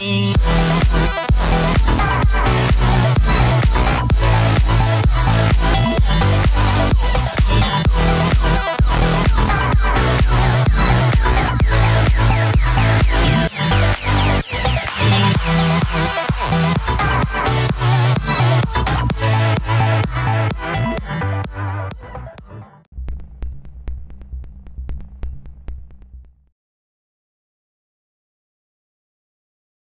Sim.